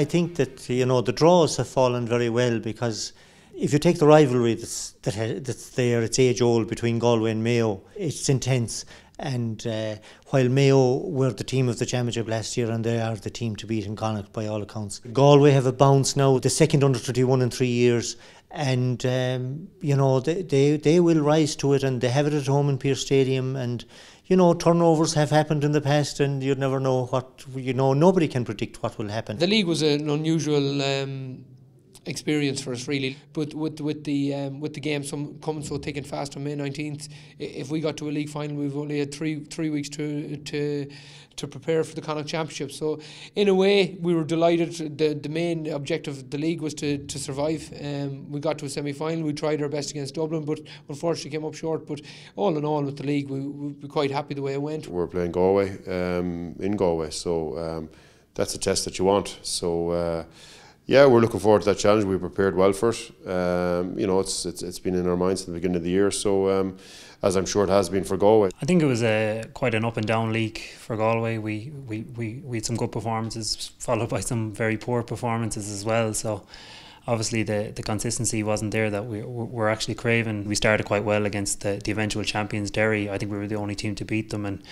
I think that you know the draws have fallen very well because if you take the rivalry that's that ha- that's there, it's age old between Galway and Mayo. It's intense, and uh, while Mayo were the team of the championship last year, and they are the team to beat in Connacht by all accounts, Galway have a bounce now, the second under twenty one in three years. And um, you know they, they they will rise to it, and they have it at home in Pearse Stadium, and you know, turnovers have happened in the past, and you never know what, you know, nobody can predict what will happen. The league was an unusual um, experience for us, really. But with with the um, with the game some, coming so thick and fast on May 19th, if we got to a league final, we've only had three three weeks to to to prepare for the Connacht Championship. So, in a way, we were delighted. The the main objective of the league was to, to survive. Um, we got to a semi final. We tried our best against Dublin, but unfortunately came up short. But all in all, with the league, we, we were quite happy the way it went. We're playing Galway um, in Galway, so um, that's a test that you want. So. Uh, yeah, we're looking forward to that challenge. We prepared well for it. Um, you know, it's, it's it's been in our minds at the beginning of the year. So, um, as I'm sure it has been for Galway. I think it was a quite an up and down league for Galway. We we, we, we had some good performances, followed by some very poor performances as well. So obviously the, the consistency wasn't there that we were actually craving. We started quite well against the, the eventual champions Derry. I think we were the only team to beat them, and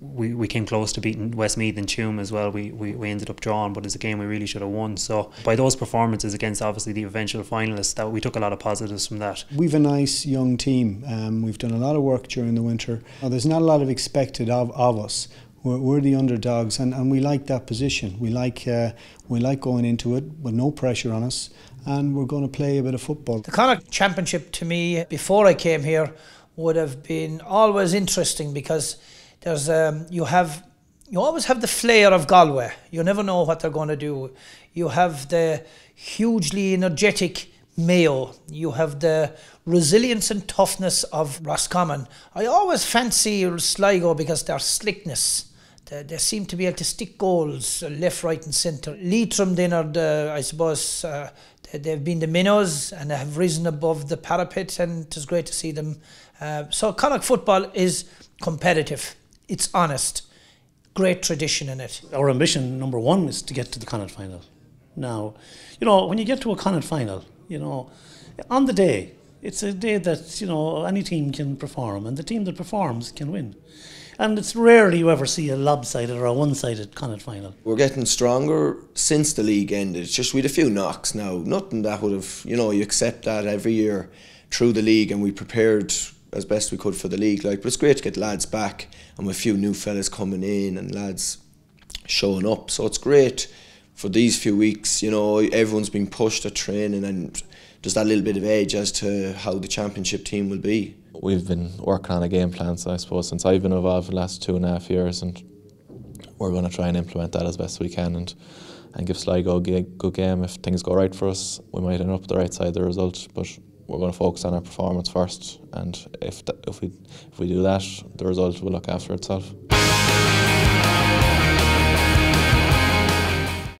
we, we came close to beating Westmeath and Tuam as well. We, we, we ended up drawing, but it's a game we really should have won. So by those performances against obviously the eventual finalists, that we took a lot of positives from that. We've a nice young team. Um, we've done a lot of work during the winter. Now, there's not a lot of expected of, of us. We're, we're the underdogs, and, and we like that position. We like uh, we like going into it with no pressure on us, and we're going to play a bit of football. The Connacht Championship to me, before I came here, would have been always interesting because there's um, you have you always have the flair of Galway. You never know what they're going to do. You have the hugely energetic Mayo. You have the resilience and toughness of Roscommon. I always fancy Sligo because their slickness. They, they seem to be able to stick goals left, right, and centre. Leitrim, then are the, I suppose, uh, they, have been the minnows and they have risen above the parapet, and it is great to see them. Uh, so, Connacht football is competitive, it's honest, great tradition in it. Our ambition, number one, is to get to the Connacht final. Now, you know, when you get to a Connacht final, you know, on the day, it's a day that, you know, any team can perform, and the team that performs can win. And it's rarely you ever see a lopsided or a one sided Connacht final. We're getting stronger since the league ended. It's just we had a few knocks now. Nothing that would have, you know, you accept that every year through the league, and we prepared as best we could for the league. Like, but it's great to get lads back and with a few new fellas coming in and lads showing up. So it's great for these few weeks. You know, everyone's been pushed at training and there's that little bit of age as to how the championship team will be we've been working on a game plan, so I suppose since I've been involved for the last two and a half years, and we're going to try and implement that as best we can and and give Sligo a good game. If things go right for us, we might end up the right side of the result, but we're going to focus on our performance first, and if if we if we do that, the result will look after itself.